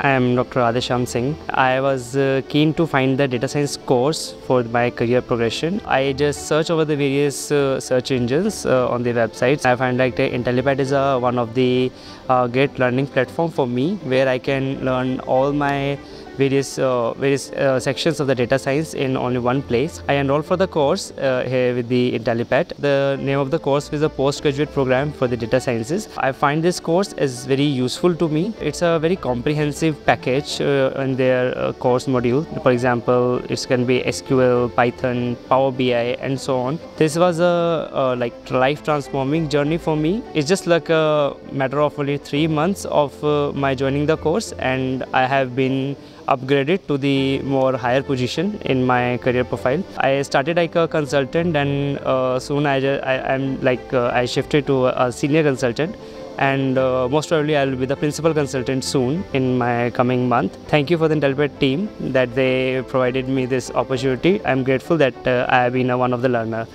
I am Dr. Radhay Shyam Singh. I was uh, keen to find the data science course for my career progression. I just searched over the various uh, search engines uh, on the websites. I find like Intellipaat is uh, one of the uh, great learning platform for me where I can learn all my various uh, various uh, sections of the data science in only one place. I enrolled for the course uh, here with the Intellipaat. The name of the course is a postgraduate program for the data sciences. I find this course is very useful to me. It's a very comprehensive package in their course module. For example, it can be SQL, Python, Power BI, and so on. This was a, a like life transforming journey for me. It's just like a matter of only three months of uh, my joining the course, and I have been upgraded to the more higher position in my career profile. I started like a consultant and uh, soon I, I am like uh, I shifted to a senior consultant and uh, most probably I will be the principal consultant soon in my coming month. Thank you for the Intellipaat team that they provided me this opportunity. I'm grateful that uh, I have been one of the learner.